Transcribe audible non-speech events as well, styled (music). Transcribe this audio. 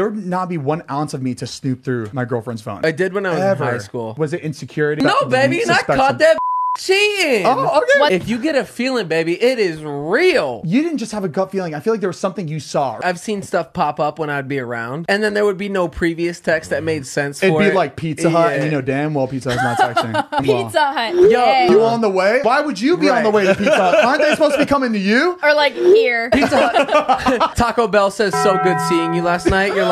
There would not be one ounce of me to snoop through my girlfriend's phone. I did when I was Ever. in high school. Was it insecurity? No, baby, you and I caught that (laughs) cheating. Oh, okay. What? If you get a feeling, baby, it is real. You didn't just have a gut feeling. I feel like there was something you saw. I've seen stuff pop up when I'd be around, and then there would be no previous text that made sense It'd be it. like Pizza Hut, and you know damn well Pizza Hut's not (laughs) texting. Pizza Hut. Yo, yeah. You on the way? Why would you be on the way to Pizza Hut? (laughs) Aren't they supposed to be coming to you? Or like here. Pizza Hut. Taco Bell says, "So good seeing you last night." You're like.